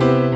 Thank you.